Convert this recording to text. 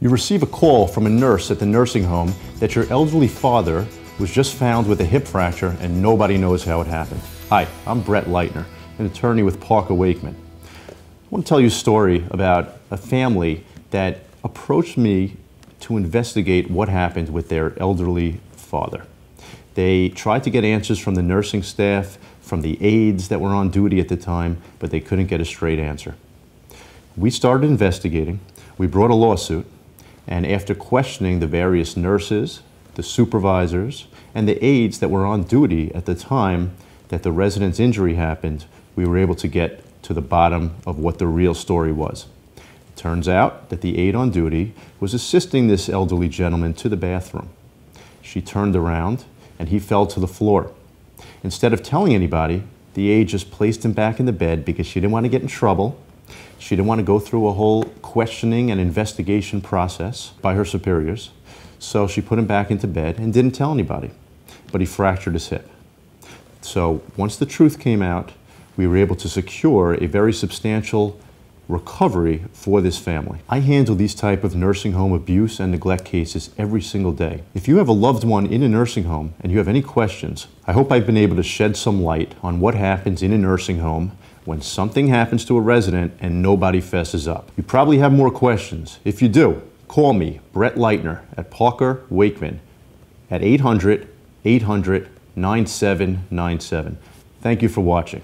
You receive a call from a nurse at the nursing home that your elderly father was just found with a hip fracture and nobody knows how it happened. Hi, I'm Brett Leitner, an attorney with Parker Waichman. I want to tell you a story about a family that approached me to investigate what happened with their elderly father. They tried to get answers from the nursing staff, from the aides that were on duty at the time, but they couldn't get a straight answer. We started investigating. We brought a lawsuit. And after questioning the various nurses, the supervisors, and the aides that were on duty at the time that the resident's injury happened, we were able to get to the bottom of what the real story was. It turns out that the aide on duty was assisting this elderly gentleman to the bathroom. She turned around and he fell to the floor. Instead of telling anybody, the aide just placed him back in the bed because she didn't want to get in trouble she didn't want to go through a whole questioning and investigation process by her superiors, so she put him back into bed and didn't tell anybody. But he fractured his hip. So once the truth came out, we were able to secure a very substantial recovery for this family. I handle these type of nursing home abuse and neglect cases every single day. If you have a loved one in a nursing home and you have any questions, I hope I've been able to shed some light on what happens in a nursing home when something happens to a resident and nobody fesses up. You probably have more questions. If you do, call me, Brett Leitner, at Parker Waichman at 800 800 9797. Thank you for watching.